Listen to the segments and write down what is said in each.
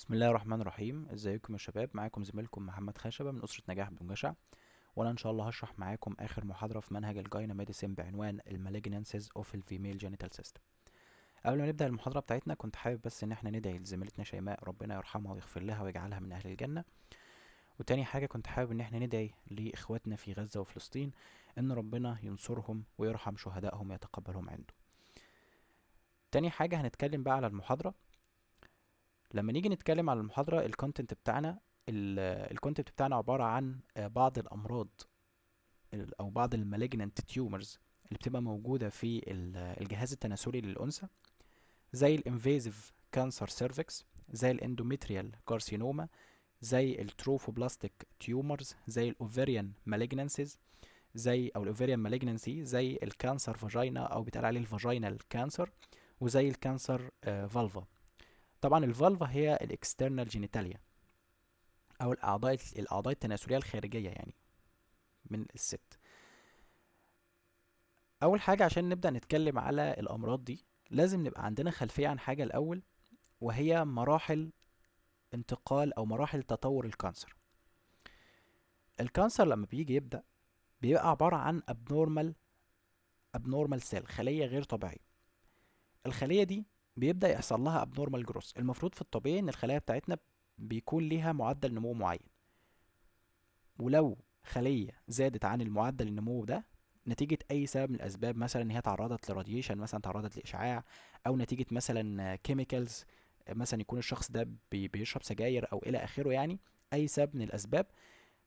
بسم الله الرحمن الرحيم. ازيكم يا شباب؟ معاكم زميلكم محمد خشبة من أسرة نجاح بن جشع. وأنا إن شاء الله هشرح معاكم آخر محاضرة في منهج ال gyna medicine بعنوان ال malignancies of ال female genital system قبل ما نبدأ المحاضرة بتاعتنا كنت حابب بس إن إحنا ندعي لزميلتنا شيماء ربنا يرحمها ويغفر لها ويجعلها من أهل الجنة. وتاني حاجة كنت حابب إن إحنا ندعي لإخواتنا في غزة وفلسطين إن ربنا ينصرهم ويرحم شهدائهم ويتقبلهم عنده. تاني حاجة هنتكلم بقى على المحاضرة. لما نيجي نتكلم على المحاضرة ال content بتاعنا ال content بتاعنا عبارة عن آه، بعض الأمراض ال- أو بعض ال malignant tumors اللي بتبقى موجودة في ال- الجهاز التناسلي للأنثى زي ال invasive cancer cervix زي ال endometrial carcinoma زي ال trophoblastic tumors زي ال ovarian malignancies زي أو ال ovarian malignancy زي ال cancer vagina أو بيتقال عليه ال vaginal cancer وزي ال cancer vulva طبعا ال vulva هي ال external genitalia أو الأعضاء الأعضاء التناسلية الخارجية يعني من الست. أول حاجة عشان نبدأ نتكلم على الأمراض دي لازم نبقى عندنا خلفية عن حاجة الأول وهي مراحل انتقال أو مراحل تطور ال cancer. ال cancer لما بيجي يبدأ بيبقى عبارة عن abnormal abnormal cell خلية غير طبيعية. الخلية دي بيبدأ يحصل لها abnormal growth. المفروض في الطبيعي إن الخلايا بتاعتنا بيكون ليها معدل نمو معين. ولو خلية زادت عن المعدل النمو ده نتيجة أي سبب من الأسباب مثلا إن هي تعرضت ل radiation مثلا تعرضت لإشعاع أو نتيجة مثلا chemicals مثلا يكون الشخص ده بي- بيشرب سجاير أو إلى آخره يعني أي سبب من الأسباب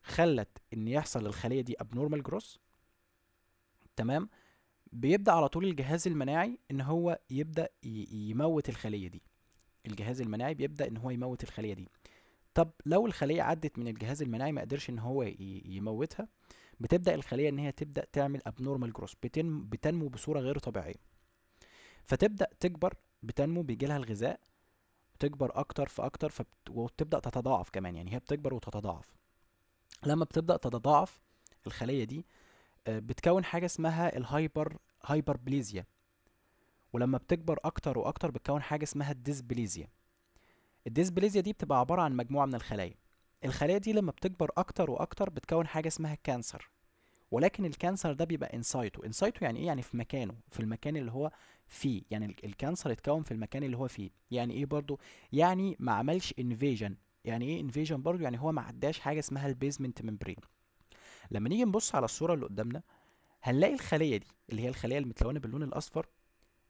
خلت إن يحصل للخلية دي abnormal growth تمام؟ بيبدأ على طول الجهاز المناعي إن هو يبدأ ي- يموت الخلية دي. الجهاز المناعي بيبدأ إن هو يموت الخلية دي. طب لو الخلية عدت من الجهاز المناعي ما قدرش إن هو يموتها بتبدأ الخلية إن هي تبدأ تعمل abnormal growth بتن بتنمو بصورة غير طبيعية. فتبدأ تكبر بتنمو بيجيلها الغذاء تكبر أكتر فاكتر فبت... وتبدأ تتضاعف كمان يعني هي بتكبر وتتضاعف. لما بتبدأ تتضاعف الخلية دي بتكون حاجة اسمها ال hyper hyperplasia. ولما بتكبر أكتر وأكتر بتكون حاجة اسمها ال dysplasia. ال dysplasia دي بتبقى عبارة عن مجموعة من الخلايا. الخلايا دي لما بتكبر أكتر وأكتر بتكون حاجة اسمها cancer. ولكن ال cancer ده بيبقى in situ in situ يعني إيه؟ يعني في مكانه في المكان اللي هو فيه. يعني ال- ال cancer اتكون في المكان اللي هو فيه. يعني إيه برضو؟ يعني ما عملش invasion يعني إيه invasion برضو؟ يعني هو ما عداش حاجة اسمها ال basement membrane. لما نيجي نبص على الصورة اللي قدامنا هنلاقي الخلية دي اللي هي الخلية المتلونة باللون الأصفر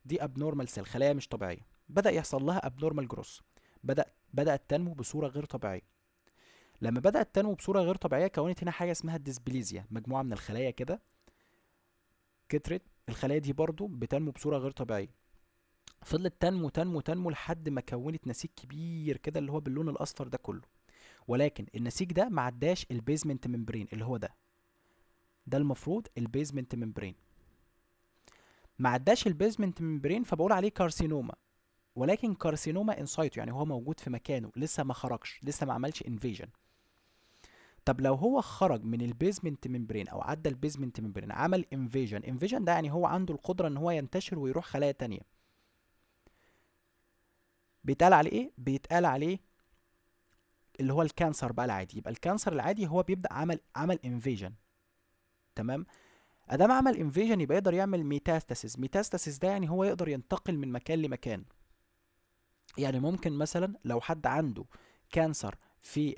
دي abnormal cell خلايا مش طبيعية. بدأ يحصل لها abnormal growth بدأ بدأت تنمو بصورة غير طبيعية. لما بدأت تنمو بصورة غير طبيعية كونت هنا حاجة اسمها ال dysplasia مجموعة من الخلايا كده كترت. الخلايا دي برضو بتنمو بصورة غير طبيعية. فضلت تنمو تنمو تنمو لحد ما كونت نسيج كبير كده اللي هو باللون الأصفر ده كله. ولكن النسيج ده ما عداش ال basement membrane اللي هو ده. ده المفروض ال basement membrane. ما عداش ال basement membrane فبقول عليه carcinoma ولكن carcinoma in situ يعني هو موجود في مكانه لسه ما خرجش لسه ما عملش invasion طب لو هو خرج من ال basement membrane أو عدى ال basement membrane عمل invasion invasion ده يعني هو عنده القدرة إن هو ينتشر ويروح خلايا تانية. بيتقال عليه إيه؟ بيتقال عليه اللي هو ال cancer بقى العادي. يبقى ال cancer العادي هو بيبدأ عمل عمل invasion تمام؟ أدام عمل invasion يبقى يقدر يعمل metastasis metastasis ده يعني هو يقدر ينتقل من مكان لمكان. يعني ممكن مثلا لو حد عنده cancer في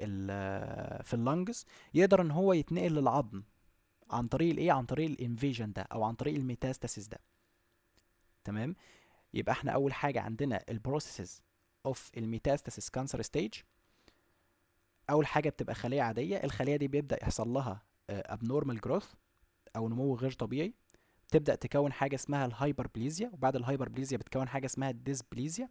في ال lungs يقدر إن هو يتنقل للعظم. عن طريق الإيه؟ عن طريق ال invasion ده أو عن طريق ال metastasis ده. تمام؟ يبقى إحنا أول حاجة عندنا ال processes of ال metastasis cancer stage أول حاجة بتبقى خلية عادية. الخلية دي بيبدأ يحصل لها abnormal growth أو نمو غير طبيعي تبدأ تكون حاجة اسمها ال hyperplasia وبعد ال hyperplasia بتكون حاجة اسمها ال dysplasia.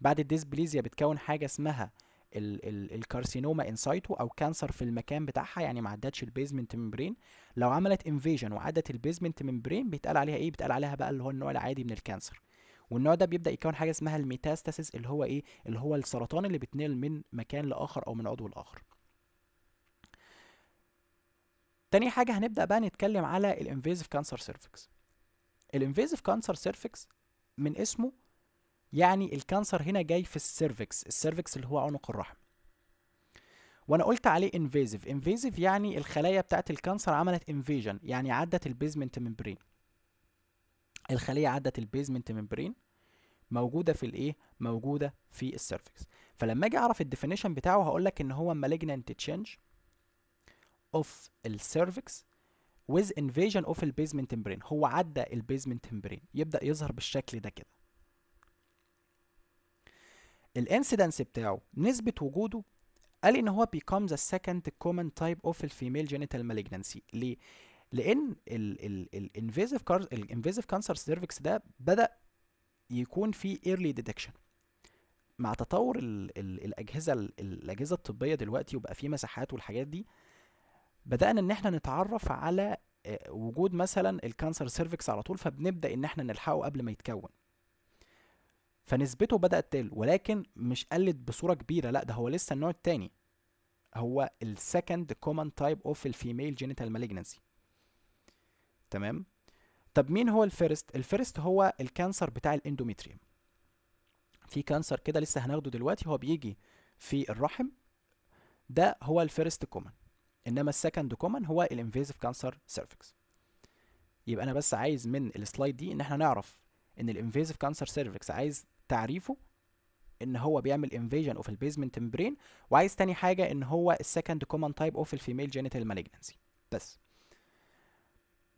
بعد ال dysplasia بتكون حاجة اسمها ال ال ال carcinoma in situ أو cancer في المكان بتاعها يعني ما عدتش ال basement membrane. لو عملت invasion وعدت ال basement membrane بيتقال عليها إيه؟ بيتقال عليها بقى اللي هو النوع العادي من ال cancer. والنوع ده بيبدأ يكون حاجة اسمها ال metastasis اللي هو إيه؟ اللي هو السرطان اللي بيتنقل من مكان لآخر أو من عضو لآخر. تاني حاجة هنبدأ بقى نتكلم على ال invasive cancer cervix ال invasive cancer cervix من اسمه يعني ال cancer هنا جاي في ال cervix ال cervix اللي هو عنق الرحم. وأنا قلت عليه invasive invasive يعني الخلايا بتاعت ال cancer عملت invasion يعني عدت ال basement membrane الخلية عدت ال basement membrane موجودة في الايه موجودة في ال cervix فلما أجي أعرف ال definition بتاعه هقول لك إن هو malignant change of ال cervix with invasion of ال basement membrane هو عدى ال basement membrane يبدأ يظهر بالشكل ده كده. ال incidence بتاعه نسبة وجوده قال إن هو becomes the second common type of ال female genital malignancy. ليه؟ لأن ال invasive ال invasive cancer cervix ده بدأ يكون في early detection مع تطور ال ال الأجهزة ال الأجهزة الطبية دلوقتي وبقى في مساحات والحاجات دي بدأنا إن إحنا نتعرف على وجود مثلا ال cancer cervix على طول فبنبدأ إن إحنا نلحقه قبل ما يتكون. فنسبته بدأت تقل ولكن مش قلت بصورة كبيرة لأ ده هو لسه النوع الثاني هو ال second common type of ال female genital malignancy تمام؟ طب مين هو ال first ال first هو ال cancer بتاع ال endometrium. في cancer كده لسه هناخده دلوقتي هو بيجي في الرحم ده هو ال first common إنما ال second common هو ال invasive cancer cervix يبقى أنا بس عايز من ال slide دي إن إحنا نعرف إن ال invasive cancer cervix عايز تعريفه إن هو بيعمل invasion of ال basement membrane وعايز تاني حاجة إن هو ال second common type of ال female genital malignancy بس.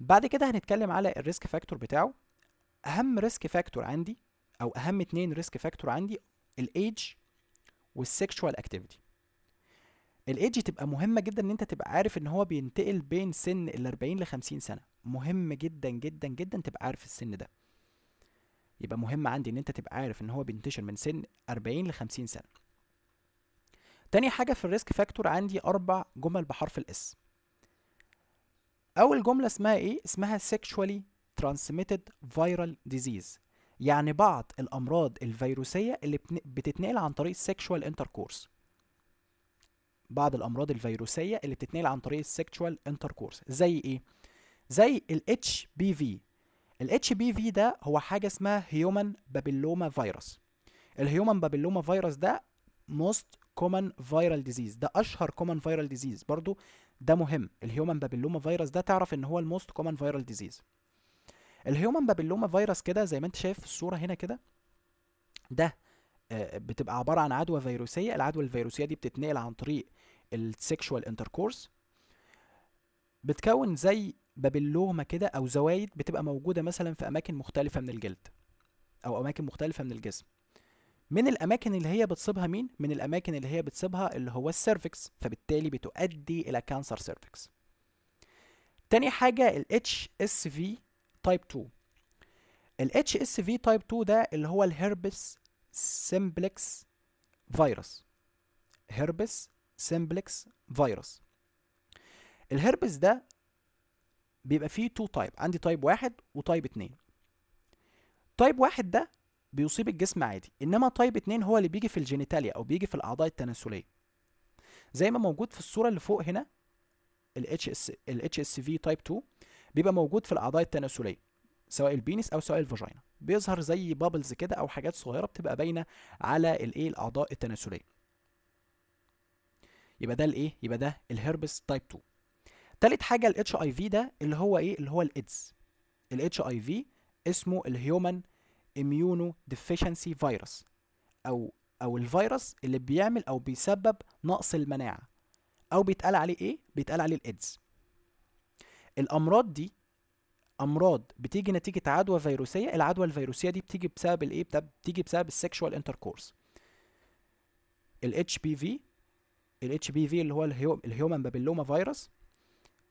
بعد كده هنتكلم على ال risk factor بتاعه. أهم risk factor عندي أو أهم اتنين risk factor عندي ال age وال sexual activity ال age تبقى مهمة جدا إن أنت تبقى عارف إن هو بينتقل بين سن ال 40 ل 50 سنة. مهم جدا جدا جدا تبقى عارف السن ده. يبقى مهم عندي إن أنت تبقى عارف إن هو بينتشر من سن 40 ل 50 سنة. تاني حاجة في ال risk factor عندي أربع جمل بحرف ال S أول جملة اسمها إيه؟ اسمها sexually transmitted viral disease. يعني بعض الأمراض الفيروسية اللي بتتنقل عن طريق ال sexual intercourse بعض الأمراض الفيروسية اللي بتتنقل عن طريق ال sexual intercourse زي إيه؟ زي ال HPV ال HPV ده هو حاجة اسمها human papilloma virus ال human papilloma virus ده most common viral disease. ده أشهر common viral disease. برضو ده مهم. ال human papilloma virus ده تعرف إن هو ال most common viral disease ال human papilloma virus كده زي ما أنت شايف في الصورة هنا كده ده بتبقى عبارة عن عدوى فيروسية. العدوى الفيروسية دي بتتنقل عن طريق ال sexual intercourse بتكون زي papilloma كده أو زوايد بتبقى موجودة مثلا في أماكن مختلفة من الجلد أو أماكن مختلفة من الجسم. من الأماكن اللي هي بتصيبها مين؟ من الأماكن اللي هي بتصيبها اللي هو ال cervix فبالتالي بتؤدي إلى cancer cervix تاني حاجة ال HSV type 2 ال HSV type 2 ده اللي هو ال herpes simplex virus herpes simplex virus ال herpes ده بيبقى فيه two type عندي type واحد و type اتنين. type واحد ده بيصيب الجسم عادي إنما type 2 هو اللي بيجي في ال genitalia أو بيجي في الأعضاء التناسلية. زي ما موجود في الصورة اللي فوق هنا ال HS ال HSV type 2 بيبقى موجود في الأعضاء التناسلية سواء ال penis أو سواء ال vagina. بيظهر زي bubbles كده أو حاجات صغيرة بتبقى باينة على الإيه؟ الأعضاء التناسلية. يبقى ده الإيه؟ يبقى ده ال herpes type 2 تالت حاجة ال HIV ده اللي هو إيه؟ اللي هو الايدز ال HIV اسمه ال human immunodeficiency virus أو أو الفيروس اللي بيعمل أو بيسبب نقص المناعة أو بيتقال عليه إيه؟ بيتقال عليه الايدز الأمراض دي أمراض بتيجي نتيجة عدوى فيروسية العدوى الفيروسية دي بتيجي بسبب الإيه؟ بتيجي بسبب ال sexual intercourse ال HPV ال HPV اللي هو ال human papilloma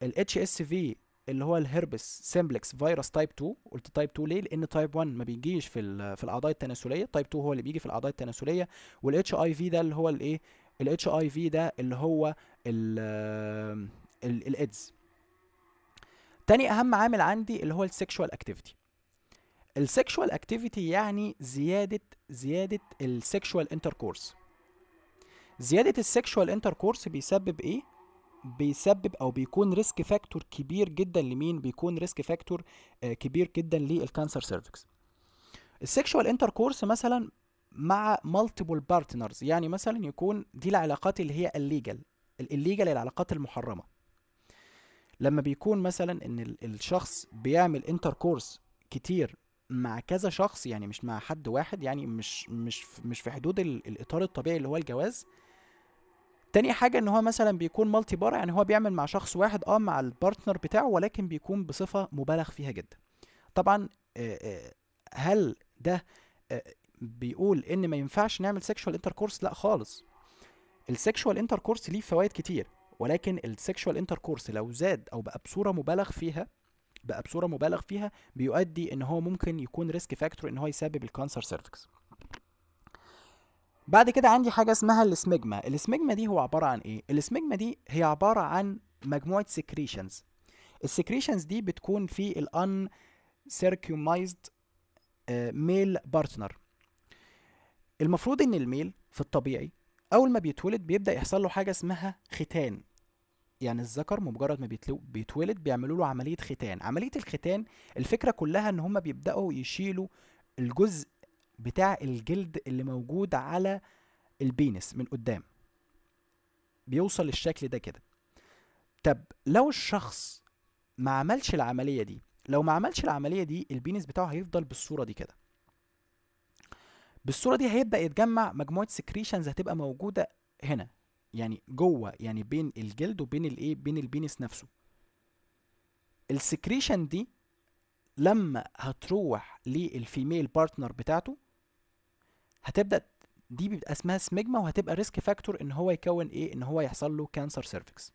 virus ال HSV اللي هو ال herpes simplex virus type 2 قلت type 2 ليه؟ لأن type 1 ما بيجيش في في الأعضاء التناسلية type 2 هو اللي بيجي في الأعضاء التناسلية وال HIV ده اللي هو الإيه؟ ال HIV ده اللي هو الايدز تاني أهم عامل عندي اللي هو ال sexual activity ال sexual activity يعني زيادة زيادة ال sexual intercourse زيادة ال sexual intercourse بيسبب إيه؟ بيسبب أو بيكون risk factor كبير جدا لمين؟ بيكون risk factor كبير جدا لل cancer cervix ال sexual intercourse مثلا مع multiple partners يعني مثلا يكون دي العلاقات اللي هي ال illegal ال illegal العلاقات المحرمة. لما بيكون مثلا إن ال- الشخص بيعمل intercourse كتير مع كذا شخص يعني مش مع حد واحد يعني مش مش مش في حدود ال- الإطار الطبيعي اللي هو الجواز. تاني حاجة إن هو مثلا بيكون multipar يعني هو بيعمل مع شخص واحد آه مع ال partner بتاعه ولكن بيكون بصفة مبالغ فيها جدا. طبعا آه، آه، هل ده آه، بيقول إن ما ينفعش نعمل sexual intercourse لا خالص. ال sexual intercourse ليه فوائد كتير. ولكن ال sexual intercourse لو زاد أو بقى بصورة مبالغ فيها بقى بصورة مبالغ فيها بيؤدي إن هو ممكن يكون risk factor إن هو يسبب ال cancer cervix بعد كده عندي حاجة اسمها ال smegma ال smegma دي هو عبارة عن إيه؟ ال smegma دي هي عبارة عن مجموعة secretions ال secretions دي بتكون في ال uncircumcised male partner المفروض إن ال male في الطبيعي أول ما بيتولد بيبدأ يحصل له حاجة اسمها ختان. يعني الذكر مجرد ما بيتولد بيعملوا له عملية ختان. عملية الختان الفكرة كلها إن هم بيبدأوا يشيلوا الجزء بتاع الجلد اللي موجود على ال penis من قدام. بيوصل للشكل ده كده. طب لو الشخص ما عملش العملية دي لو ما عملش العملية دي ال penis بتاعه هيفضل بالصورة دي كده. بالصورة دي هيبدأ يتجمع مجموعة secretions هتبقى موجودة هنا. يعني جوه يعني بين الجلد وبين الايه بين ال penis نفسه. ال secretion دي لما هتروح لل female partner بتاعته هتبدأ دي بيبقى اسمها smegma وهتبقى risk factor إن هو يكون إيه إن هو يحصل له cancer cervix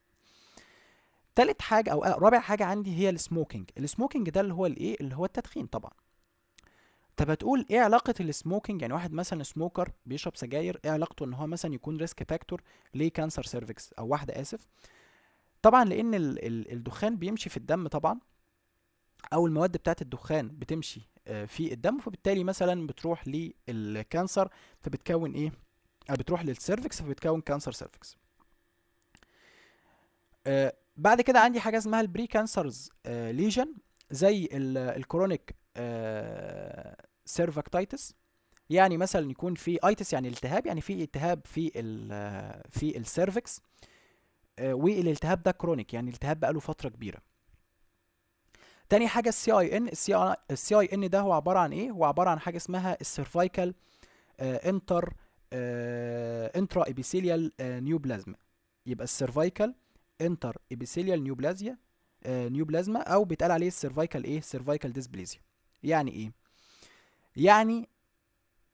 تالت حاجة أو رابع حاجة عندي هي ال smoking ال smoking ده اللي هو الإيه اللي هو التدخين طبعا. طب هتقول إيه علاقة ال smoking يعني واحد مثلا smoker بيشرب سجاير إيه علاقته إن هو مثلا يكون risk factor ل cancer cervix أو واحدة آسف؟ طبعا لأن ال- ال- الدخان بيمشي في الدم طبعا أو المواد بتاعت الدخان بتمشي آه، في الدم فبالتالي مثلا بتروح لل cancer فبتكون إيه؟ آه، بتروح لل cervix فبتكون cancer cervix آه، بعد كده عندي حاجة اسمها ال precancerous lesion زي ال- ال chronic cervicitis يعني مثلا يكون في itis يعني التهاب يعني في التهاب في ال في ال cervix آه، والالتهاب ده chronic يعني التهاب بقاله فترة كبيرة. تاني حاجة ال CIN ال CIN ده هو عبارة عن إيه؟ هو عبارة عن حاجة اسمها ال cervical inter intra epithelial neoplasma يبقى ال cervical inter epithelial neoplasia neoplasma أو بيتقال عليه ال cervical إيه؟ cervical dysplasia يعني إيه؟ يعني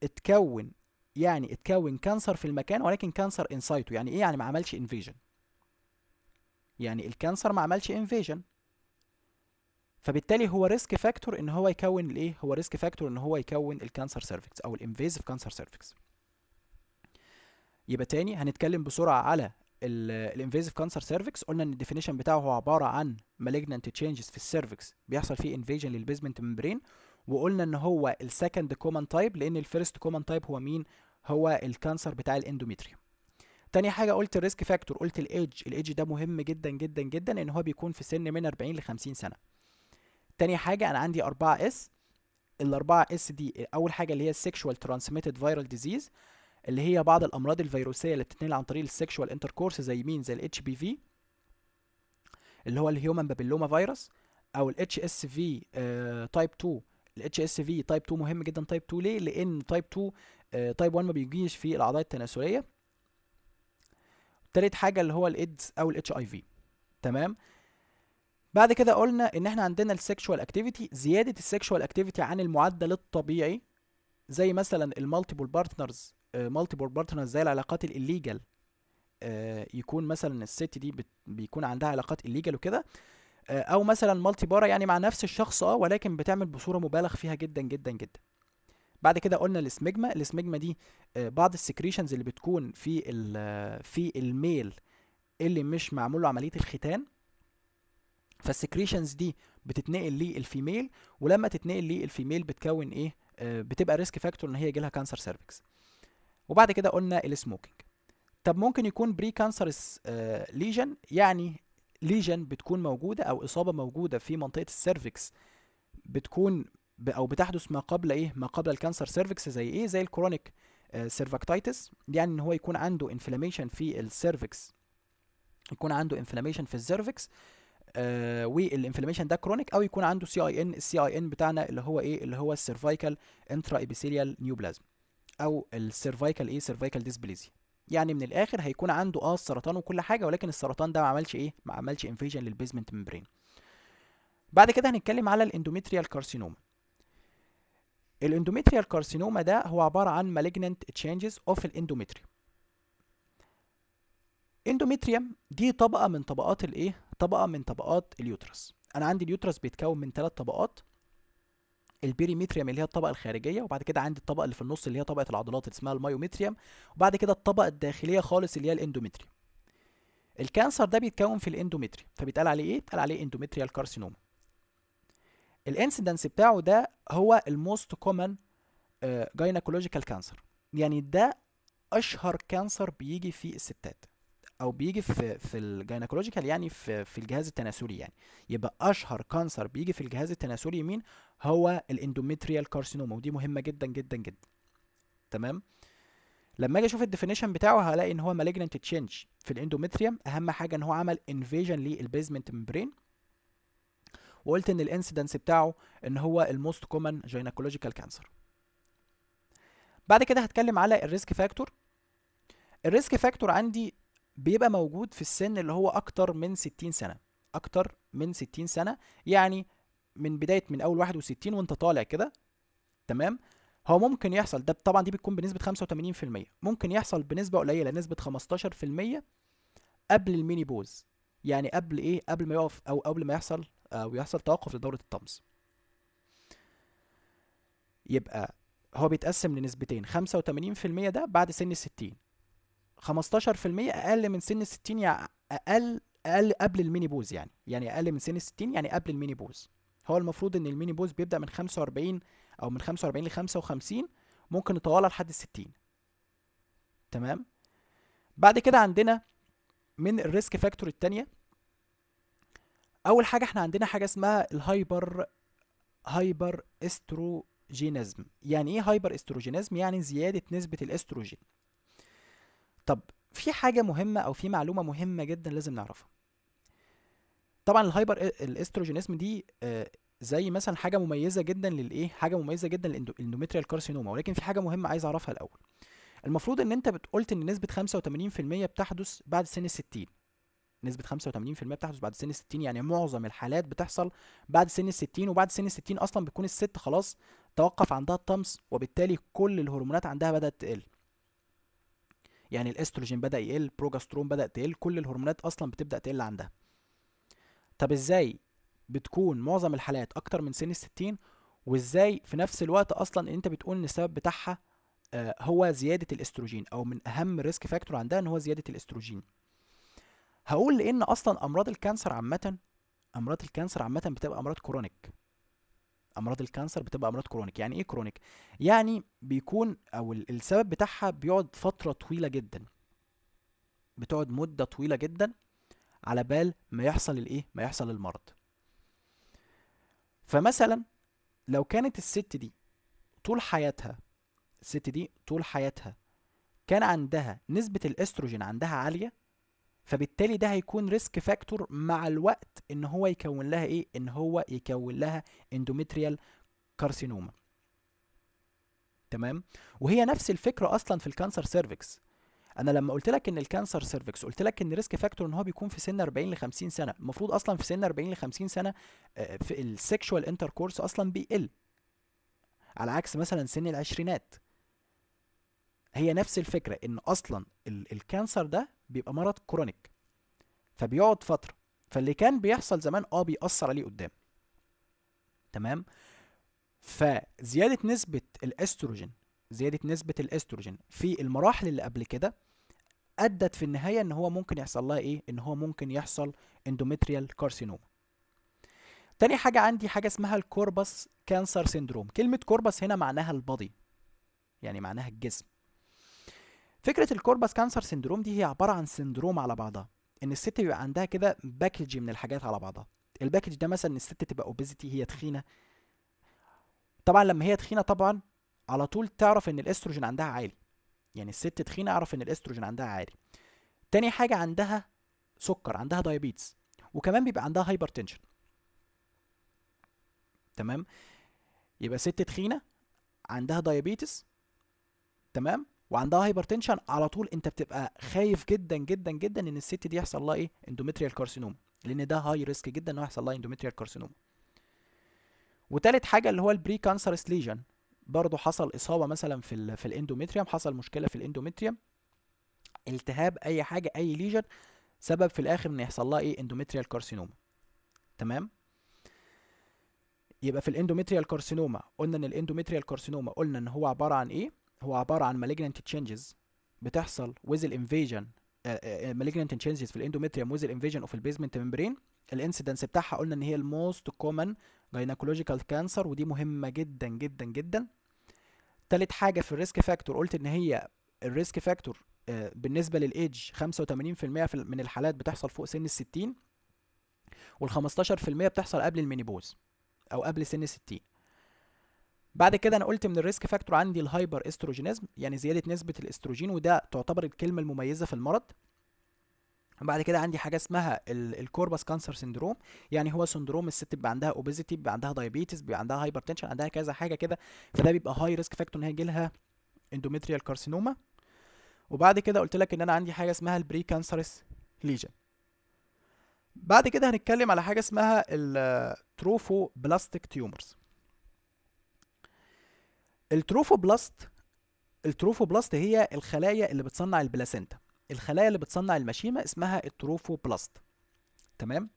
اتكون يعني اتكون cancer في المكان ولكن cancer in situ يعني إيه؟ يعني ما عملش invasion يعني ال cancer ما عملش invasion فبالتالي هو risk factor إن هو يكون الإيه؟ هو risk factor إن هو يكون ال cancer cervix أو ال invasive cancer cervix يبقى تاني هنتكلم بسرعة على ال invasive cancer cervix قلنا إن ال definition بتاعه هو عبارة عن malignant changes في ال cervix بيحصل فيه invasion لل basement membrane وقلنا إن هو ال second common type لأن ال first common type هو مين؟ هو ال cancer بتاع ال endometrium تاني حاجة قلت ال risk factor قلت الايدج الايدج ده مهم جدا جدا جدا إن هو بيكون في سن من 40 ل 50 سنة. تاني حاجة أنا عندي 4 S الأربعة S دي أول حاجة اللي هي ال sexual transmitted viral disease اللي هي بعض الأمراض الفيروسية اللي بتتنقل عن طريق ال sexual intercourse زي مين؟ زي ال HPV اللي هو ال human papilloma virus أو ال HSV type 2 ال HSV type 2 مهم جدا type 2 ليه؟ لأن type 2 type 1 ما بيجيش في الأعضاء التناسلية. تالت حاجة اللي هو الايدز أو ال HIV تمام؟ بعد كده قلنا إن إحنا عندنا ال sexual activity زيادة ال sexual activity عن المعدل الطبيعي زي مثلا ال multiple partners multiple partners زي العلاقات ال illegal يكون مثلا الست دي بيكون عندها علاقات ال illegal وكده. آه، أو مثلا multipara يعني مع نفس الشخص آه ولكن بتعمل بصورة مبالغ فيها جدا جدا جدا. بعد كده قلنا ال smegma ال smegma دي آه، بعض ال secretions اللي بتكون في ال- في male اللي مش معمول له عملية الختان. فال secretions دي بتتنقل لل female ولما تتنقل لل female بتكون إيه؟ آه، بتبقى risk factor إن هي يجيلها cancer cervix وبعد كده قلنا ال smoking. طب ممكن يكون precancerous lesion يعني lesion بتكون موجودة أو إصابة موجودة في منطقة ال cervix بتكون أو بتحدث ما قبل إيه؟ ما قبل ال cancer cervix زي إيه؟ زي ال chronic cervicitis يعني إن هو يكون عنده inflammation في ال cervix. يكون عنده inflammation في ال cervix آه وال inflammation ده chronic أو يكون عنده CIN ال CIN بتاعنا اللي هو إيه؟ اللي هو ال cervical intra epithelial neoplasm أو ال cervical إيه؟ cervical dysplasia يعني من الآخر هيكون عنده آه السرطان وكل حاجة ولكن السرطان ده ما عملش إيه؟ ما عملش invasion لل basement membrane بعد كده هنتكلم على ال endometrial carcinoma. ال endometrial carcinoma ده هو عبارة عن malignant changes of ال endometrium endometrium دي طبقة من طبقات الإيه؟ طبقة من طبقات ال uterus. أنا عندي ال uterus بيتكون من ثلاث طبقات. ال perimetrium اللي هي الطبقة الخارجية وبعد كده عندي الطبقة اللي في النص اللي هي طبقة العضلات اللي اسمها ال myometrium وبعد كده الطبقة الداخلية خالص اللي هي ال endometrium. ال cancer ده بيتكون في ال endometrium فبيتقال عليه إيه؟ بيتقال عليه endometrial carcinoma. ال incidence بتاعه ده هو ال most common gynecological cancer يعني ده أشهر cancer بيجي في الستات. أو بيجي في في ال gynecological يعني في في الجهاز التناسلي يعني. يبقى أشهر cancer بيجي في الجهاز التناسلي مين؟ هو ال endometrial carcinoma ودي مهمة جدا جدا جدا. تمام؟ لما أجي أشوف ال definition بتاعه هلاقي إن هو malignant change في ال endometrium أهم حاجة إن هو عمل invasion لل basement membrane وقلت إن ال incidence بتاعه إن هو ال most common gynecological cancer بعد كده هتكلم على ال risk factor ال risk factor عندي بيبقى موجود في السن اللي هو أكتر من 60 سنة. أكتر من 60 سنة يعني من بداية من أول 61 وأنت طالع كده تمام؟ هو ممكن يحصل ده طبعا دي بتكون بنسبة 85% ممكن يحصل بنسبة قليلة نسبة 15% قبل ال menopause يعني قبل إيه؟ قبل ما يقف أو قبل ما يحصل أو يحصل توقف لدورة الطمث. يبقى هو بيتقسم لنسبتين 85% ده بعد سن الستين. 15% أقل من سن الستين يعني أقل أقل قبل ال menopause يعني. يعني أقل من سن الستين يعني قبل ال menopause هو المفروض إن ال menopause بيبدأ من 45 أو من 45 ل 55 ممكن يطولها لحد الستين. تمام؟ بعد كده عندنا من ال risk factor التانية أول حاجة إحنا عندنا حاجة اسمها ال hyper hyperestrogenism. يعني إيه hyperestrogenism؟ يعني زيادة نسبة الإستروجين. طب في حاجة مهمة أو في معلومة مهمة جدا لازم نعرفها. طبعا ال hyperestrogenism دي آه، زي مثلا حاجة مميزة جدا للإيه؟ حاجة مميزة جدا لل endometrial carcinoma ولكن في حاجة مهمة عايز أعرفها الأول. المفروض إن أنت بتقولت إن نسبة 85% بتحدث بعد سن الستين نسبة 85% بتحدث بعد سن الستين يعني معظم الحالات بتحصل بعد سن الستين وبعد سن الستين أصلا بتكون الست خلاص توقف عندها الطمث وبالتالي كل الهرمونات عندها بدأت تقل. يعني الأستروجين بدأ يقل البروجسترون بدأ تقل كل الهرمونات أصلا بتبدأ تقل عندها. طب إزاي بتكون معظم الحالات أكتر من سن الستين؟ وإزاي في نفس الوقت أصلا أنت بتقول إن السبب بتاعها آه، هو زيادة الأستروجين أو من أهم risk factor عندها إن هو زيادة الأستروجين. هقول لأن أصلا أمراض ال cancer عامة أمراض ال cancer عامة بتبقى أمراض chronic أمراض ال cancer بتبقى أمراض chronic. يعني إيه chronic؟ يعني بيكون أو ال- السبب بتاعها بيقعد فترة طويلة جدا. بتقعد مدة طويلة جدا على بال ما يحصل الإيه؟ ما يحصل المرض. فمثلا لو كانت الست دي طول حياتها الست دي طول حياتها كان عندها نسبة الأستروجين عندها عالية فبالتالي ده هيكون risk factor مع الوقت إن هو يكون لها إيه؟ إن هو يكون لها endometrial carcinoma تمام؟ وهي نفس الفكرة أصلا في ال cancer cervix أنا لما قلت لك إن ال cancer cervix قلت لك إن risk factor إن هو بيكون في سن 40 ل 50 سنة المفروض أصلا في سن 40 ل 50 سنة آه، في ال sexual intercourse أصلا بيقل. على عكس مثلا سن العشرينات. هي نفس الفكرة إن أصلا ال- ال cancer ده بيبقى مرض chronic فبيقعد فترة فاللي كان بيحصل زمان آه بيأثر عليه قدام. تمام؟ فزيادة نسبة الأستروجين زيادة نسبة الأستروجين في المراحل اللي قبل كده أدت في النهاية إن هو ممكن يحصل لها إيه؟ إن هو ممكن يحصل endometrial carcinoma تاني حاجة عندي حاجة اسمها ال corpus cancer syndrome كلمة corpus هنا معناها ال body يعني معناها الجسم. فكرة ال corpus cancer syndrome دي هي عبارة عن syndrome على بعضها. إن الست بيبقى عندها كده package من الحاجات على بعضها. ال package ده مثلا إن الست تبقى obesity هي تخينة. طبعا لما هي تخينة طبعا على طول تعرف إن الاستروجين عندها عالي. يعني الست تخينة أعرف إن الاستروجين عندها عالي. تاني حاجة عندها سكر عندها diabetes وكمان بيبقى عندها hypertension تمام؟ يبقى ست تخينة عندها diabetes تمام؟ وعندها hypertension على طول انت بتبقى خايف جدا جدا جدا إن الست دي يحصل لها إيه؟ endometrial carcinoma لأن ده high risk جدا إنه يحصل لها endometrial carcinoma وتالت حاجة اللي هو ال precancerous lesion برضه حصل إصابة مثلا في ال في ال endometrium حصل مشكلة في ال endometrium. التهاب أي حاجة أي lesion سبب في الآخر ان يحصل لها إيه؟ endometrial carcinoma تمام؟ يبقى في ال endometrial carcinoma قلنا إن ال endometrial carcinoma قلنا إن هو عبارة عن إيه؟ هو عبارة عن malignant changes بتحصل with ال invasion malignant changes في ال endometrium with ال invasion of ال basement membrane ال incidence بتاعها قلنا إن هي ال most common gynecological cancer ودي مهمة جدا جدا جدا. تالت حاجة في ال risk factor قلت إن هي ال risk factor بالنسبة للايدج 85% من الحالات بتحصل فوق سن الستين وال 15% بتحصل قبل ال menopause أو قبل سن 60 بعد كده أنا قلت من ال risk factor عندي ال hyperestrogenism يعني زيادة نسبة الإستروجين وده تعتبر الكلمة المميزة في المرض. بعد كده عندي حاجة اسمها ال corpus cancer syndrome يعني هو syndrome الست بيبقى عندها obesity بيبقى عندها diabetes بيبقى عندها hypertension عندها كذا حاجة كده فده بيبقى high risk factor إن هي يجي لها endometrial carcinoma وبعد كده قلت لك إن أنا عندي حاجة اسمها ال precancerous lesion بعد كده هنتكلم على حاجة اسمها ال trophoblastic tumors ال trophoblast ال trophoblast هي الخلايا اللي بتصنع ال placenta. الخلايا اللي بتصنع المشيمة اسمها ال trophoblast. تمام؟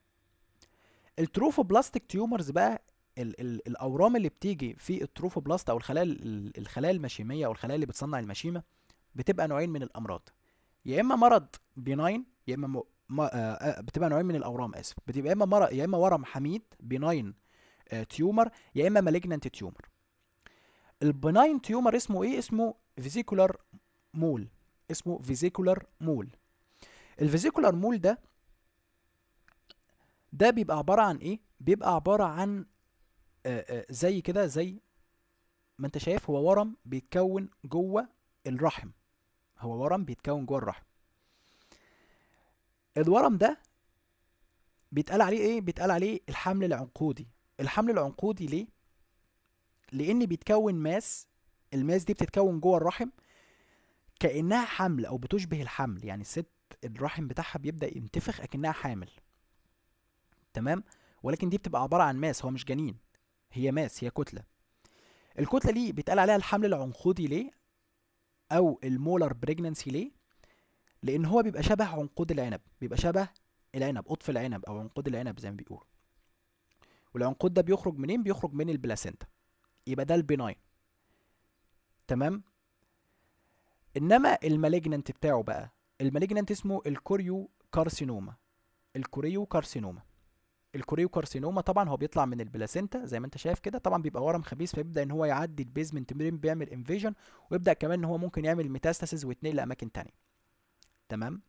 ال trophoblastic tumors بقى ال ال الأورام اللي بتيجي في ال trophoblast أو الخلايا الخلايا المشيمية أو الخلايا اللي بتصنع المشيمة بتبقى نوعين من الأمراض. يا إما مرض benign يا إما. ما... آه بتبقى نوعين من الأورام آسف. بتبقى يا إما مرض يا إما ورم حميد benign آه tumor يا إما malignant tumor ال benign tumor اسمه إيه؟ اسمه vesicular mole اسمه vesicular mole ال vesicular mole ده ده بيبقى عبارة عن إيه؟ بيبقى عبارة عن آآ آآ زي كده زي ما أنت شايف هو ورم بيتكون جوه الرحم. هو ورم بيتكون جوه الرحم. الورم ده بيتقال عليه إيه؟ بيتقال عليه الحمل العنقودي. الحمل العنقودي ليه؟ لأن بيتكون mass ال mass دي بتتكون جوه الرحم كأنها حمل أو بتشبه الحمل يعني الست الرحم بتاعها بيبدأ ينتفخ أكنها حامل. تمام؟ ولكن دي بتبقى عبارة عن mass هو مش جنين هي mass هي كتلة. الكتلة دي بيتقال عليها الحمل العنقودي ليه؟ أو ال molar pregnancy ليه؟ لأن هو بيبقى شبه عنقود العنب بيبقى شبه العنب قطف العنب أو عنقود العنب زي ما بيقولوا. والعنقود ده بيخرج منين؟ بيخرج من ال placenta يبقى ده ال benign. تمام؟ إنما ال malignant بتاعه بقى ال malignant اسمه ال choriocarcinoma. ال choriocarcinoma. ال choriocarcinoma طبعا هو بيطلع من ال placenta زي ما أنت شايف كده. طبعا بيبقى ورم خبيث فيبدأ إن هو يعدي ال basement membrane بيعمل invasion ويبدأ كمان إن هو ممكن يعمل metastasis ويتنقل لأماكن تانية. تمام؟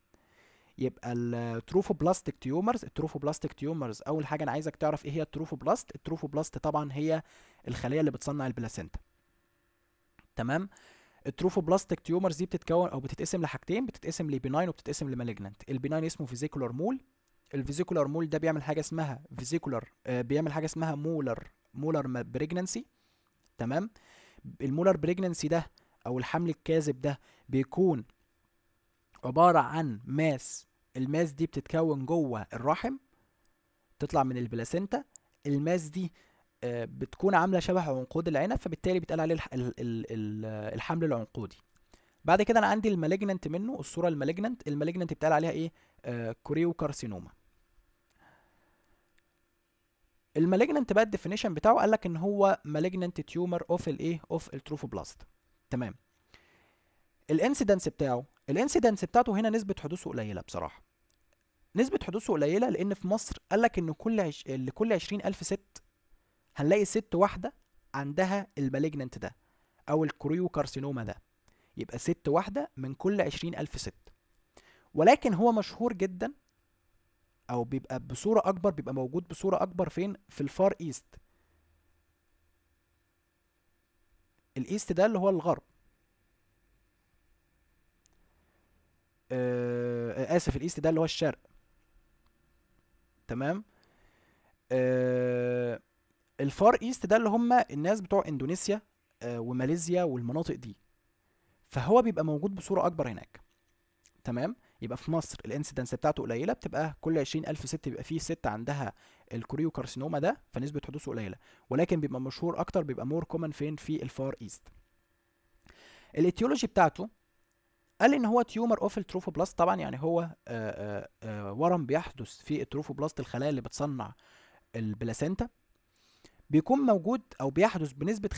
يبقى ال trophoblastic tumors ال trophoblastic tumors أول حاجة أنا عايزك تعرف إيه هي ال trophoblast ال trophoblast طبعا هي الخلية اللي بتصنع ال placenta. تمام؟ ال trophoblastic tumors دي بتتكون أو بتتقسم لحاجتين بتتقسم ل benign وبتتقسم ل malignant ال benign اسمه vesicular mole ال vesicular mole ده بيعمل حاجة اسمها vesicular آه بيعمل حاجة اسمها molar molar pregnancy تمام؟ ال molar pregnancy ده أو الحمل الكاذب ده بيكون عبارة عن mass ال mass دي بتتكون جوه الرحم تطلع من ال placenta. ال mass دي آه بتكون عاملة شبه عنقود العنب فبالتالي بيتقال عليه الحمل العنقودي. بعد كده أنا عندي ال malignant منه الصورة ال malignant. ال malignant بيتقال عليها إيه؟ آه choriocarcinoma ال malignant بقى ال definition بتاعه قال لك إن هو malignant tumor of الايه of ال trophoblast. تمام. ال incidence بتاعه ال incidence بتاعته هنا نسبة حدوثه قليلة بصراحة. نسبة حدوثه قليلة لأن في مصر قال لك إن كل عش... لكل 20000 ست هنلاقي ست واحدة عندها ال malignant ده أو ال choriocarcinoma ده. يبقى ست واحدة من كل 20000 ست. ولكن هو مشهور جدا أو بيبقى بصورة أكبر بيبقى موجود بصورة أكبر فين؟ في ال Far East. ال East ده اللي هو الغرب. آه آسف ال East ده اللي هو الشرق. تمام؟ آه ال Far East ده اللي هم الناس بتوع إندونيسيا آه وماليزيا والمناطق دي. فهو بيبقى موجود بصورة أكبر هناك. تمام؟ يبقى في مصر ال incidence بتاعته قليلة بتبقى كل 20000 ست بيبقى فيه ست عندها ال choriocarcinoma ده فنسبة حدوثه قليلة. ولكن بيبقى مشهور أكتر بيبقى more common فين؟ في ال Far East. ال etiology بتاعته قال إن هو tumor of ال trophoblast طبعا يعني هو آآ آآ ورم بيحدث في ال trophoblast الخلايا اللي بتصنع ال placenta. بيكون موجود أو بيحدث بنسبة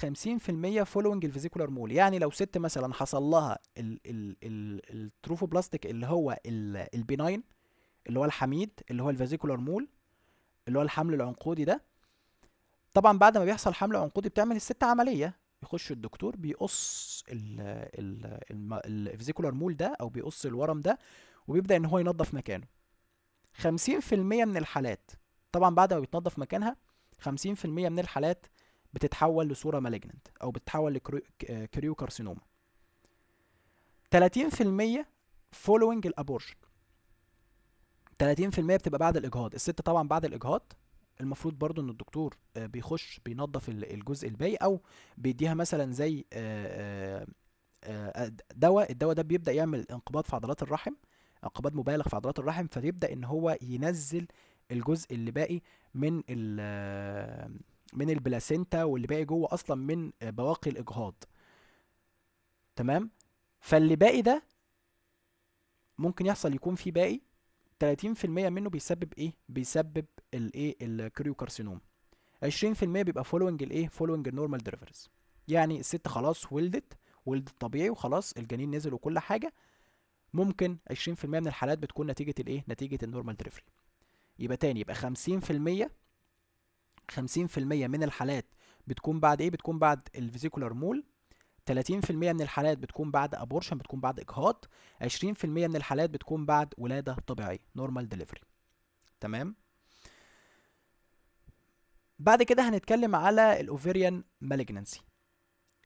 50% following ال vesicular mole. يعني لو ست مثلا حصل لها ال trophoblastic اللي هو ال benign اللي هو الحميد اللي هو ال vesicular mole اللي هو الحمل العنقودي ده طبعا بعد ما بيحصل حمل عنقودي بتعمل الست عملية. يخش الدكتور بيقص ال vesicular mole ده أو بيقص الورم ده وبيبدأ إن هو ينظف مكانه. 50% من الحالات طبعا بعد ما بيتنظف مكانها 50% من الحالات بتتحول لصورة malignant أو بتتحول ل choriocarcinoma 30% following ال abortion. 30% بتبقى بعد الإجهاض. الست طبعا بعد الإجهاض المفروض برضو إن الدكتور بيخش بينظف الجزء الباقي أو بيديها مثلا زي دواء الدواء ده بيبدأ يعمل انقباض في عضلات الرحم انقباض مبالغ في عضلات الرحم فبيبدأ إن هو ينزل الجزء اللي باقي من من ال placenta واللي باقي جوه أصلا من بواقي الإجهاض. تمام؟ فاللي باقي ده ممكن يحصل يكون في باقي 30% منه بيسبب إيه؟ بيسبب الإيه؟ ال choriocarcinoma 20% بيبقى following الايه following ال normal deliveries يعني الست خلاص ولدت ولدت طبيعي وخلاص الجنين نزل وكل حاجة. ممكن 20% من الحالات بتكون نتيجة الايه نتيجة ال normal delivery يبقى تاني يبقى 50% 50% من الحالات بتكون بعد إيه؟ بتكون بعد ال vesicular mole 30% من الحالات بتكون بعد abortion بتكون بعد إجهاض. 20% من الحالات بتكون بعد ولادة طبيعية normal delivery تمام؟ بعد كده هنتكلم على ال ovarian malignancy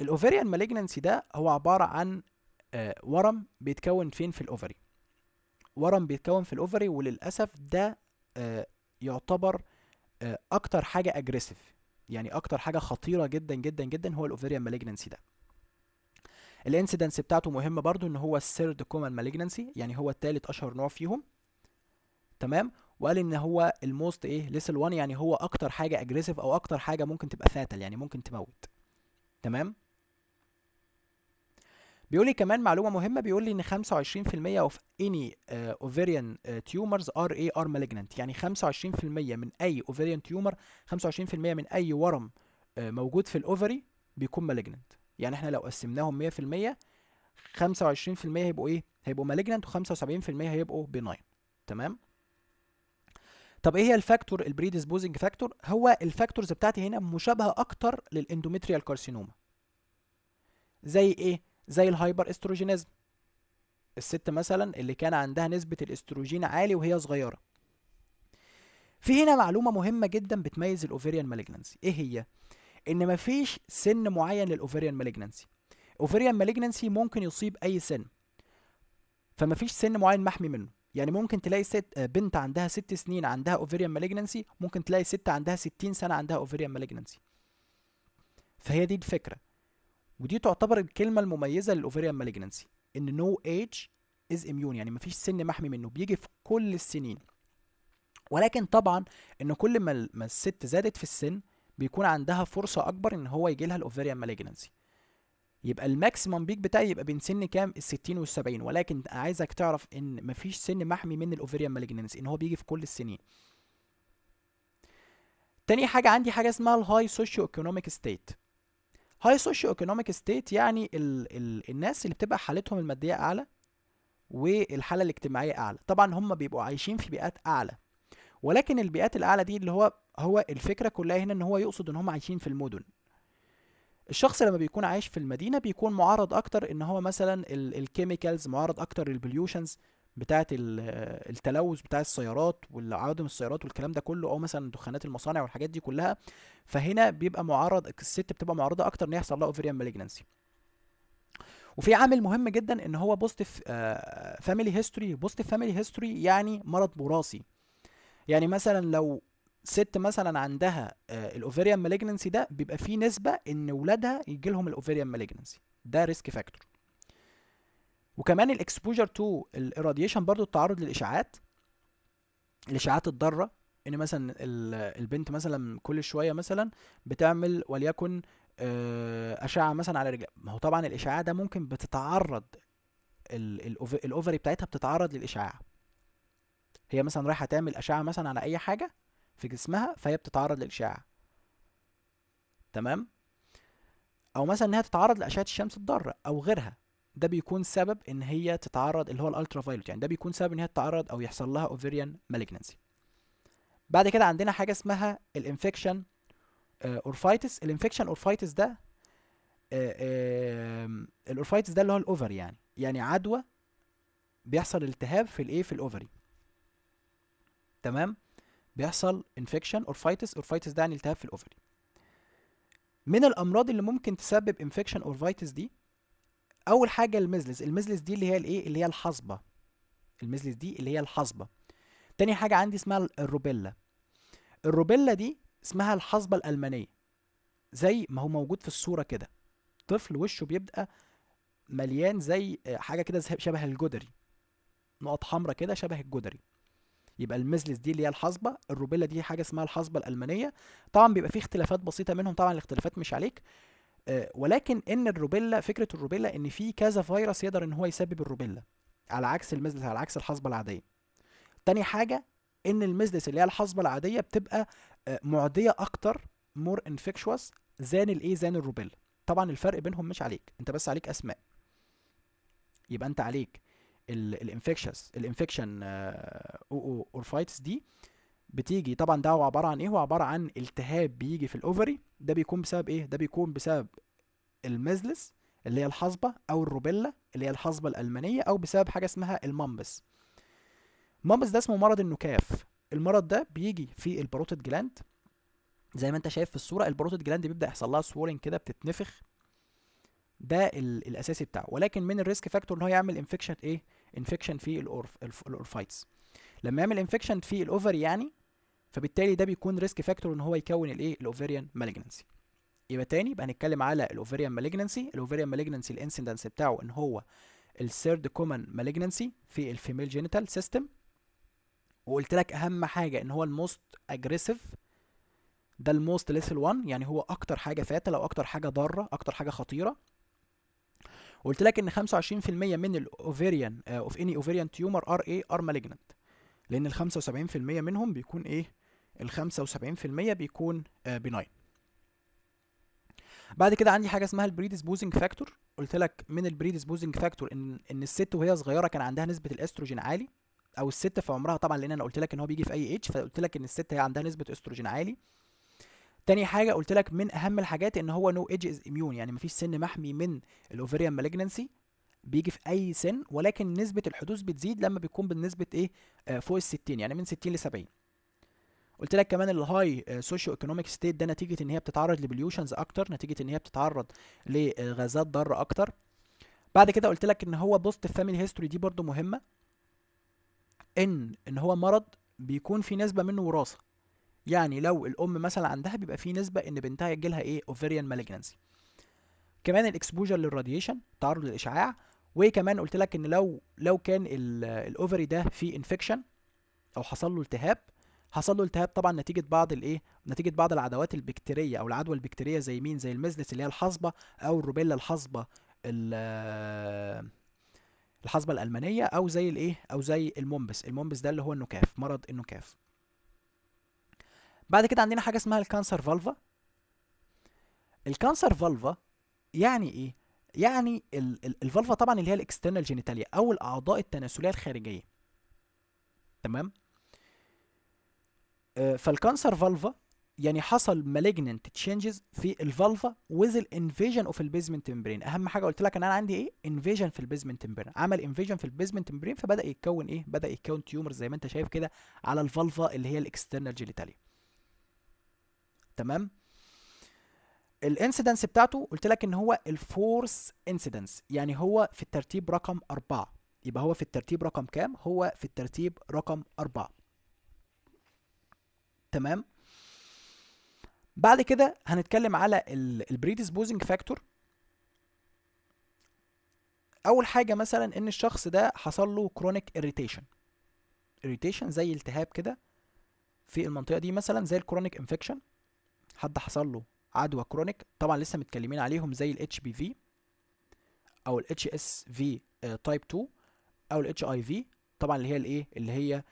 ال ovarian malignancy ده هو عبارة عن آه ورم بيتكون فين في ال ovary ورم بيتكون في ال ovary وللأسف ده آه يعتبر آه أكتر حاجة aggressive يعني أكتر حاجة خطيرة جدا جدا جدا هو ال ovarian malignancy ده. ال incidence بتاعته مهمه برضو إن هو ال third common malignancy يعني هو التالت أشهر نوع فيهم. تمام؟ وقال إن هو ال most إيه lethal one يعني هو أكتر حاجة aggressive أو أكتر حاجة ممكن تبقى fatal يعني ممكن تموت. تمام؟ بيقول لي كمان معلومة مهمة بيقول لي إن 25% of any uh, ovarian uh, tumors are a are malignant. يعني 25% من أي ovarian tumor 25% من أي ورم uh, موجود في ال ovary بيكون malignant. يعني إحنا لو قسمناهم 100% 25% هيبقوا إيه؟ هيبقوا malignant و75% هيبقوا benign. تمام؟ طب إيه هي ال factor ال predisposing factor هو ال factors بتاعتي هنا مشابهة أكتر لل endometrial carcinoma زي إيه؟ زي ال hyperestrogenism الست مثلا اللي كان عندها نسبة الأستروجين عالي وهي صغيرة. في هنا معلومة مهمة جدا بتميز ال ovarian malignancy إيه هي؟ إن مفيش سن معين لل ovarian malignancy ovarian malignancy ممكن يصيب أي سن. فمفيش سن معين محمي منه. يعني ممكن تلاقي ست بنت عندها ست سنين عندها ovarian malignancy ممكن تلاقي ست عندها ستين سنة عندها ovarian malignancy فهي دي الفكرة. ودي تعتبر الكلمة المميزة لل ovarian malignancy إن no age is immune. يعني مفيش سن محمي منه بيجي في كل السنين. ولكن طبعا إن كل ما الست زادت في السن بيكون عندها فرصة أكبر إن هو يجي لها ال ovarian malignancy. يبقى ال maximum peak بتاعي يبقى بين سن كام؟ ال 60 وال 70 ولكن عايزك تعرف إن مفيش سن محمي من ال ovarian malignancy إن هو بيجي في كل السنين. تاني حاجة عندي حاجة اسمها ال high socioeconomic state high socioeconomic state يعني ال ال الناس اللي بتبقى حالتهم المادية أعلى والحالة الاجتماعية أعلى. طبعا هم بيبقوا عايشين في بيئات أعلى. ولكن البيئات الأعلى دي اللي هو هو الفكرة كلها هنا إن هو يقصد إن هم عايشين في المدن. الشخص لما بيكون عايش في المدينة بيكون معرض أكتر إن هو مثلا ال chemicals معرض أكتر لل pollutions بتاعة التلوث بتاع السيارات والعوادم السيارات والكلام ده كله أو مثلا دخانات المصانع والحاجات دي كلها. فهنا بيبقى معرض الست بتبقى معرضة أكتر إن يحصل لها ovarian malignancy وفي عامل مهم جدا إن هو positive family history positive family history يعني مرض وراثي. يعني مثلا لو ست مثلا عندها ال ovarian malignancy ده بيبقى فيه نسبة إن ولادها يجي لهم ال ovarian malignancy ده risk factor وكمان ال exposure to ال radiation برضو التعرض للاشعاعات الاشعاعات الضارة. إن مثلا البنت مثلا كل شوية مثلا بتعمل وليكن أشعة مثلا على رجلها. ما هو طبعا الاشعاع ده ممكن بتتعرض ال ovary بتاعتها بتتعرض للاشعاع هي مثلا رايحة تعمل أشعة مثلا على أي حاجة في جسمها فهي بتتعرض للإشعاع. تمام؟ أو مثلا انها تتعرض لأشعة الشمس الضارة أو غيرها. ده بيكون سبب إن هي تتعرض اللي هو ال ultraviolet يعني ده بيكون سبب إن هي تتعرض أو يحصل لها ovarian malignancy بعد كده عندنا حاجة اسمها ال infection oophoritis. ال infection oophoritis ده ال oophoritis ده اللي هو ال ovary يعني. يعني عدوى بيحصل التهاب في الإيه؟ في ال ovary. تمام؟ بيحصل infection oophoritis oophoritis ده يعني التهاب في ال ovary. من الأمراض اللي ممكن تسبب infection oophoritis دي أول حاجة ال measles ال measles دي اللي هي الإيه؟ اللي هي الحصبة. المزلز دي اللي هي الحصبة. تاني حاجة عندي اسمها الروبيلا. الروبيلا دي اسمها الحصبة الألمانية. زي ما هو موجود في الصورة كده. طفل وشه بيبقى مليان زي حاجة كده شبه الجدري. نقط حمراء كده شبه الجدري. يبقى المزلس دي اللي هي الحصبه الروبيلا دي حاجة اسمها الحصبه الألمانية. طبعا بيبقى فيه اختلافات بسيطة منهم طبعا الاختلافات مش عليك. آه ولكن إن الروبيلا فكرة الروبيلا إن في كذا فيروس يقدر إن هو يسبب الروبيلا على عكس ال measles على عكس الحصبه العادية. تاني حاجة إن ال measles اللي هي الحصبه العادية بتبقى آه معدية أكتر more infectious than الإيه؟ than ال rubella. طبعا الفرق بينهم مش عليك أنت بس عليك أسماء. يبقى أنت عليك. ال infections ال infection أو oophoritis دي بتيجي. طبعا ده هو عبارة عن إيه؟ هو عبارة عن التهاب بيجي في ال ovary ده بيكون بسبب إيه؟ ده بيكون بسبب ال measles اللي هي الحصبة أو ال rubella اللي هي الحصبة الألمانية أو بسبب حاجة اسمها ال mumps. mumps ده اسمه مرض النكاف. المرض ده بيجي في ال parotid gland. زي ما أنت شايف في الصورة ال parotid gland بيبدأ يحصل لها swelling كده بتتنفخ. ده الأساسي بتاعه. ولكن من ال risk factor إن هو يعمل infection إيه؟ infection في ال oophoritis لما يعمل infection في ال ovary يعني فبالتالي ده بيكون risk factor إن هو يكون الإيه؟ ال ovarian malignancy يبقى تاني يبقى هنتكلم على ال ovarian malignancy ال ovarian malignancy ال incidence بتاعه إن هو ال third common malignancy في ال female genital system وقلت لك أهم حاجة إن هو ال most aggressive ده ال most lethal one يعني هو أكتر حاجة fatal أو أكتر حاجة ضارة أكتر حاجة خطيرة قلت لك إن 25% من ال ovarian of any ovarian tumor are إيه are malignant لأن ال 75% منهم بيكون إيه؟ ال 75% بيكون benign بعد كده عندي حاجة اسمها ال predisposing factor قلت لك من ال predisposing factor إن إن الست وهي صغيرة كان عندها نسبة الأستروجين عالي أو الست في عمرها طبعا لأن أنا قلت لك إن هو بيجي في أي ايدج فقلت لك إن الست هي عندها نسبة أستروجين عالي. تاني حاجة قلت لك من أهم الحاجات إن هو no age is immune يعني مفيش سن محمي من ال ovarian malignancy بيجي في أي سن ولكن نسبة الحدوث بتزيد لما بيكون بنسبة إيه؟ آه فوق ال 60 يعني من 60 ل 70 قلت لك كمان ال high socioeconomic state ده نتيجة إن هي بتتعرض ل pollutions أكتر نتيجة إن هي بتتعرض لغازات ضارة أكتر. بعد كده قلت لك إن هو positive family history دي برضو مهمة إن إن هو مرض بيكون في نسبة منه وراثة. يعني لو الأم مثلا عندها بيبقى في نسبة إن بنتها يجي لها إيه؟ ovarian malignancy كمان ال exposure لل radiation تعرض للإشعاع وكمان قلت لك إن لو لو كان ال ovary ده فيه infection أو حصل له التهاب حصل له التهاب طبعا نتيجة بعض الايه نتيجة بعض العدوات البكتيرية أو العدوى البكتيرية زي مين؟ زي ال measles اللي هي الحصبة أو ال rubella الحصبة الحصبة الألمانية أو زي الايه أو زي ال mumps. ال mumps ده اللي هو النكاف مرض النكاف. بعد كده عندنا حاجة اسمها ال cancer vulva. ال cancer vulva يعني إيه؟ يعني ال vulva طبعا اللي هي ال external genitalia أو الأعضاء التناسلية الخارجية. تمام؟ آه فال cancer vulva يعني حصل malignant changes في ال vulva with ال invasion of ال basement membrane أهم حاجة قلت لك إن أنا عندي إيه؟ invasion في ال basement membrane عمل invasion في ال basement membrane فبدأ يتكون إيه؟ بدأ يتكون tumor زي ما أنت شايف كده على ال vulva اللي هي ال external genitalia تمام؟ ال incidence بتاعته قلت لك إن هو ال fourth incidence يعني هو في الترتيب رقم أربعة. يبقى هو في الترتيب رقم كام؟ هو في الترتيب رقم أربعة. تمام؟ بعد كده هنتكلم على ال predisposing factor أول حاجة مثلا إن الشخص ده حصل له chronic irritation. irritation زي التهاب كده في المنطقة دي مثلا زي ال chronic infection حد حصل له عدوى chronic طبعا لسه متكلمين عليهم زي PV أو ال HSV type 2 أو IV طبعا اللي هي الإيه؟ اللي هي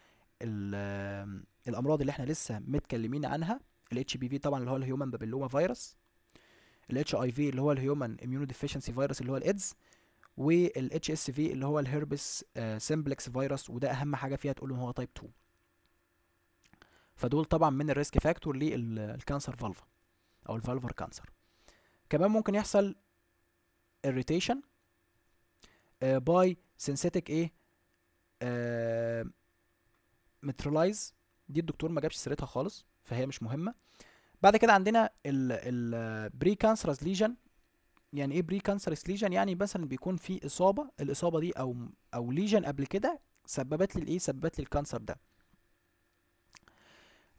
ال- الأمراض اللي إحنا لسه متكلمين عنها. PV طبعا اللي هو ال human papilloma virus ال HIV اللي هو ال human immunodeficiency virus اللي هو الايدز وال HSV اللي هو ال herpes simplex virus وده أهم حاجة فيها تقول ان هو type 2 فدول طبعا من ال risk factor لل cancer vulva أو ال vulvar cancer. كمان ممكن يحصل irritation by synthetic إيه؟ materials دي الدكتور ما جابش سيرتها خالص فهي مش مهمة. بعد كده عندنا ال precancerous lesion يعني إيه precancerous lesion يعني مثلا بيكون في إصابة. الإصابة دي أو أو lesion قبل كده سببت لي الإيه؟ سببت لي ال cancer ده.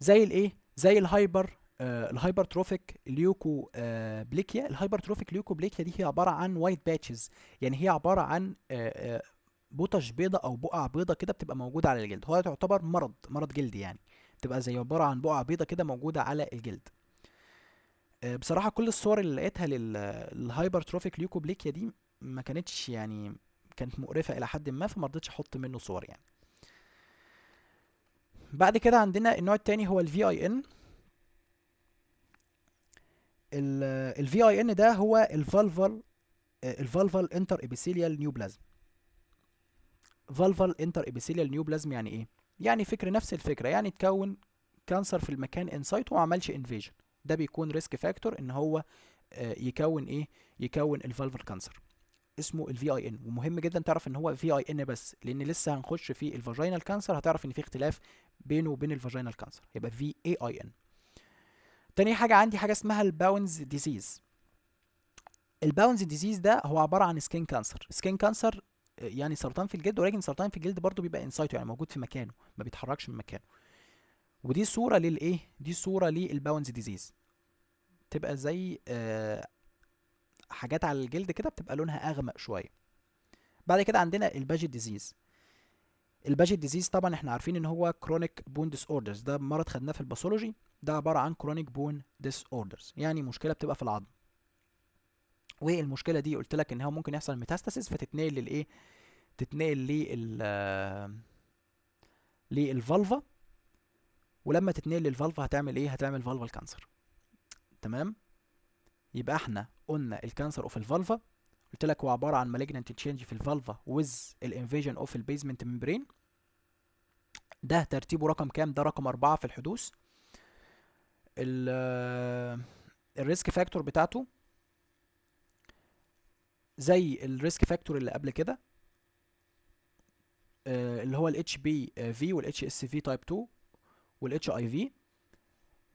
زي الايه؟ زي ال hyper آه ال hypertrophic leuko آه plakia. ال hypertrophic leukoplakia دي هي عبارة عن white patches يعني هي عبارة عن آه آه patch بيضة أو بقع بيضة كده بتبقى موجودة على الجلد. هو تعتبر مرض مرض جلدي يعني. بتبقى زي عبارة عن بقع بيضة كده موجودة على الجلد. آه، بصراحة كل الصور اللي لقيتها لل hypertrophic leukoplakia دي ما كانتش يعني كانت مقرفة إلى حد ما فما رضيتش أحط منه صور يعني. بعد كده عندنا النوع التاني هو ان ال VIN ده هو ال vulval ال vulval intraepithelial neoplasm vulval intraepithelial neoplasm يعني إيه؟ يعني فكر نفس الفكرة يعني تكون cancer في المكان in situ وما عملش invasion ده بيكون risk factor إن هو آه، يكون إيه؟ يكون ال vulvar cancer اسمه ال VIN ومهم جدا تعرف إن هو VIN بس لأن لسه هنخش في ال vaginal cancer هتعرف إن في اختلاف بينه وبين ال vaginal cancer يبقى VAIN تاني حاجة عندي حاجة اسمها ال Bowen's disease ال Bowen's disease ده هو عبارة عن skin cancer skin cancer يعني سرطان في الجلد ولكن سرطان في الجلد برضه بيبقى in situ يعني موجود في مكانه ما بيتحركش من مكانه. ودي صورة للايه دي صورة لل Bowen's disease تبقى زي آه حاجات على الجلد كده بتبقى لونها أغمق شوية. بعد كده عندنا ال Paget disease ال Paget disease طبعا إحنا عارفين إن هو chronic bone disorders ده مرض خدناه في ال pathology. ده عبارة عن chronic bone disorders يعني مشكلة بتبقى في العظم. والمشكلة دي قلت لك إن هو ممكن يحصل metastasis فتتنقل للإيه؟ تتنقل لل لل vulva ولما تتنقل لل vulva هتعمل إيه؟ هتعمل vulval cancer تمام؟ يبقى إحنا قلنا ال cancer of ال vulva. قلت لك هو عبارة عن malignant change في ال vulva with ال invasion of ال basement membrane ده ترتيبه رقم كام؟ ده رقم أربعة في الحدوث. ال ال risk factor بتاعته زي ال risk factor اللي قبل كده آه، اللي هو ال HPV وال HSV type 2 وال HIV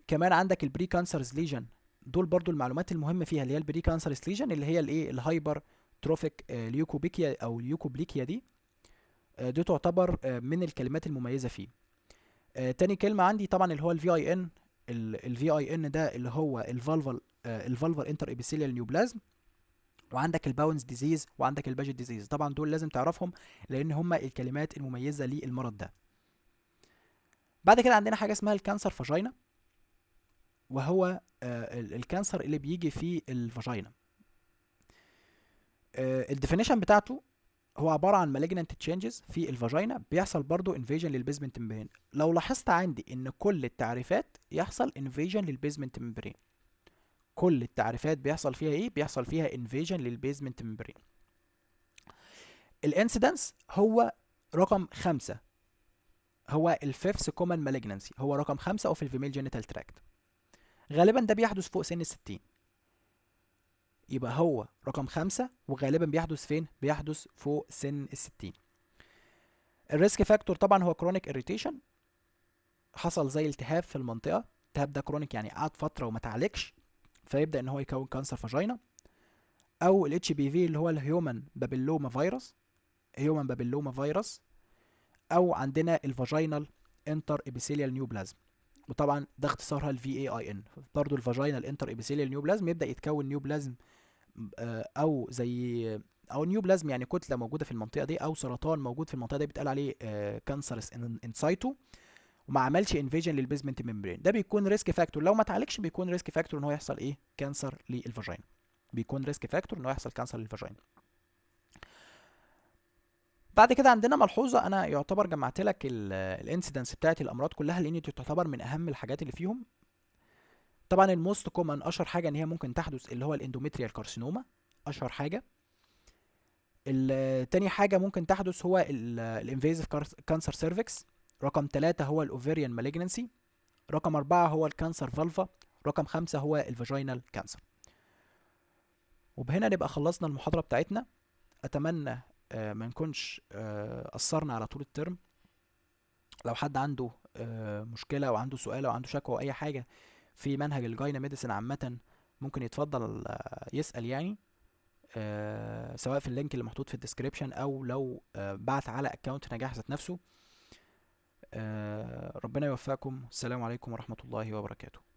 كمان عندك ال precancerous lesion دول برضو المعلومات المهمة فيها اللي هي ال precancerous lesion اللي هي الإيه؟ ال hypertrophic leukoplakia أو ال leukoplakia دي. آه، دي تعتبر آه، من الكلمات المميزة فيه. آه، تاني كلمة عندي طبعا اللي هو ال VIN ال VIN ده اللي هو ال vulval ال vulval intraepithelial neoplasm. وعندك ال Bowen's disease وعندك ال Paget disease. طبعا دول لازم تعرفهم لأن هم الكلمات المميزة للمرض ده. بعد كده عندنا حاجة اسمها ال cancer vagina وهو آه، ال cancer اللي بيجي في ال vagina. ال definition بتاعته هو عبارة عن malignant changes في ال vagina بيحصل برضو invasion لل basement membrane لو لاحظت عندي إن كل التعريفات يحصل invasion لل basement membrane كل التعريفات بيحصل فيها إيه؟ بيحصل فيها invasion لل basement membrane ال incidence هو رقم خمسة. هو ال fifth common malignancy. هو رقم خمسة أو في ال female genital tract. غالبا ده بيحدث فوق سن الستين. يبقى هو رقم خمسة وغالبا بيحدث فين؟ بيحدث فوق سن الستين. ال risk factor طبعا هو chronic irritation حصل زي التهاب في المنطقة. التهاب ده chronic يعني قعد فترة وما تعالجش فيبدأ إن هو يكون cancer vagina أو PV اللي هو ال human papilloma virus human papilloma virus أو عندنا ال vaginal intraepithelial neoplasm وطبعا ده اختصارها ال VAIN برضه ال vaginal intraepithelial neoplasm يبدأ يتكون neoplasm آه، أو زي أو neoplasm يعني كتلة موجودة في المنطقة دي أو سرطان موجود في المنطقة دي بيتقال عليه cancer in situ وما عملش invasion لل basement membrane. ده بيكون risk factor لو ما اتعالجش بيكون risk factor إن هو يحصل إيه؟ cancer لل vagina بيكون risk factor إن هو يحصل cancer لل vagina بعد كده عندنا ملحوظة أنا يعتبر جمعت لك ال incidence بتاعت الأمراض كلها لأن دي تعتبر من أهم الحاجات اللي فيهم. طبعا ال most common أشهر حاجة إن هي ممكن تحدث اللي هو ال endometrial carcinoma أشهر حاجة. تاني حاجة ممكن تحدث هو ال invasive cancer cervix رقم ثلاثة هو ال ovarian malignancy رقم أربعة هو ال cancer vulva رقم خمسة هو ال vaginal cancer وبهنا نبقى خلصنا المحاضرة بتاعتنا. أتمنى ما نكونش آه، أثرنا على طول ال term. لو حد عنده آه، مشكلة أو عنده سؤال أو عنده شكوى أو أي حاجة في منهج ال gyna medicine عامة ممكن يتفضل يسأل يعني سواء في ال link اللي محطوط في ال description أو لو بعت على account نجاح ذات نفسه. ربنا يوفقكم. السلام عليكم ورحمة الله وبركاته.